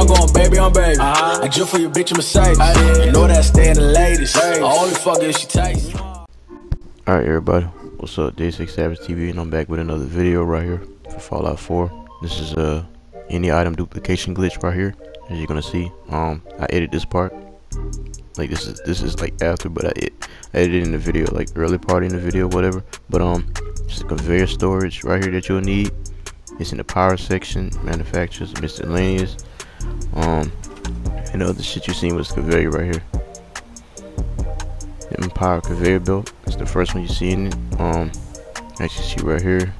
I'm going baby on baby. Uh-huh. I just for your bitch in Mercedes. You know that I stay in the latest. I only fuck if she tastes. Alright everybody, what's up? Day 6 Savage TV and I'm back with another video right here for Fallout 4. This is uh any item duplication glitch right here. As you're gonna see. Um I edited this part. Like this is this is like after but I, it, I edited in the video, like early part in the video, whatever. But um just a conveyor storage right here that you'll need. It's in the power section, manufacturers, miscellaneous. Um, and the other shit you seen was conveyor right here. Empire conveyor belt. It's the first one you see in it. Um, as you see right here,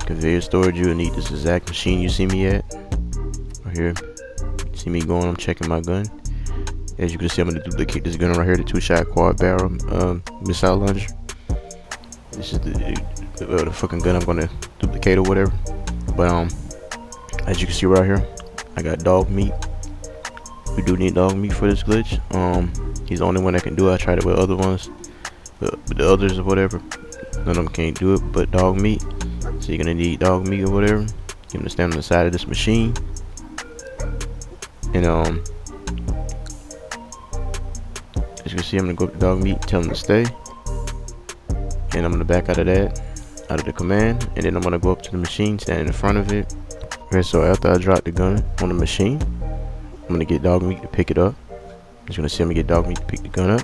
conveyor storage. You'll need this exact machine you see me at. Right here. See me going. I'm checking my gun. As you can see, I'm gonna duplicate this gun right here, the two-shot quad barrel um, missile launcher. This is the, the, the fucking gun I'm gonna duplicate or whatever. But um, as you can see right here, I got Dogmeat. We do need Dogmeat for this glitch. Um, he's the only one that can do it. I tried it with other ones, but with the others or whatever, none of them can't do it. But Dogmeat, so you're gonna need Dogmeat or whatever. You're gonna stand on the side of this machine, and um, as you can see, I'm gonna go up to Dogmeat, tell him to stay, and I'm gonna back out of that, out of the command, and then I'm gonna go up to the machine, stand in front of it. So after I drop the gun on the machine, I'm gonna get Dogmeat to pick it up. Just gonna see I'm get Dogmeat to pick the gun up.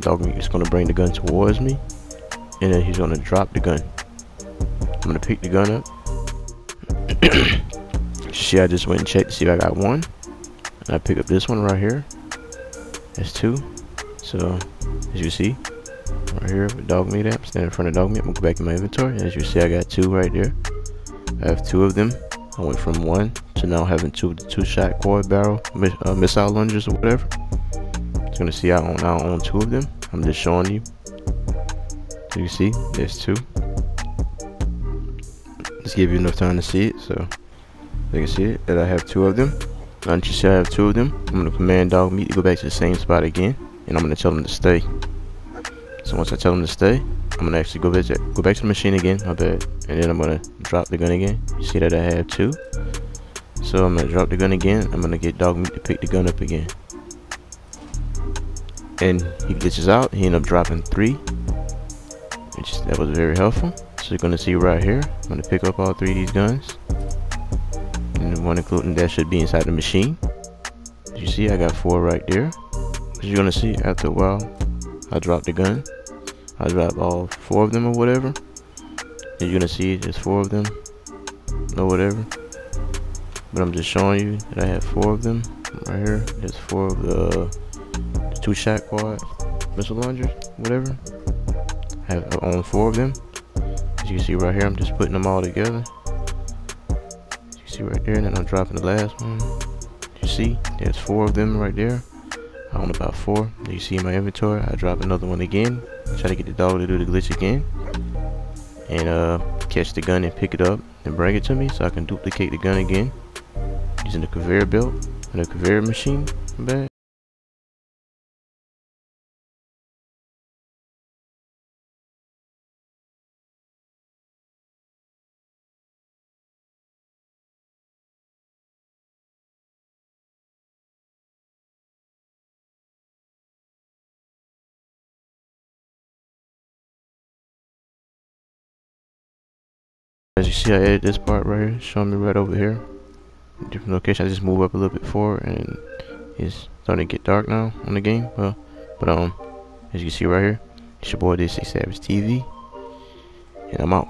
Dogmeat is gonna bring the gun towards me, and then he's gonna drop the gun. I'm gonna pick the gun up. see, I just went and checked to see if I got one. And I pick up this one right here. That's two. So, as you see, right here with Dogmeat I'm standing in front of Dogmeat. I'm gonna go back in my inventory. As you see, I got two right there. I have two of them. I went from one to now having two two shot quad barrel uh, missile launchers or whatever. You're gonna see I own I own two of them. I'm just showing you. So you see, there's two. Let's give you enough time to see it. So you can see it that I have two of them. Now that you see I have two of them, I'm gonna command Dogmeat to go back to the same spot again, and I'm gonna tell them to stay. So once I tell them to stay, I'm gonna actually go visit, go back to the machine again, my bad. And then I'm gonna drop the gun again. You see that I have two. So I'm gonna drop the gun again. I'm gonna get Dogmeat to pick the gun up again. And he glitches out. He end up dropping three. Which that was very helpful. So you're gonna see right here. I'm gonna pick up all three of these guns. And the one including that should be inside the machine. As you see, I got four right there. As you're gonna see after a while, I drop the gun. I drop all four of them or whatever. You're gonna see there's four of them or whatever. But I'm just showing you that I have four of them right here. There's four of the, two shot quad missile launchers, whatever. I have I own four of them. As you can see right here, I'm just putting them all together. As you see right there, and then I'm dropping the last one. You see, there's four of them right there. I own about four. You see in my inventory, I drop another one again. Try to get the dog to do the glitch again. And uh, catch the gun and pick it up and bring it to me so I can duplicate the gun again. Using the conveyor belt and the conveyor machine. As you see, I edited this part right here, showing me right over here. Different location. I just move up a little bit forward, and it's starting to get dark now on the game. Well, but um, as you can see right here, it's your boy Day 6 Savage TV, and I'm out.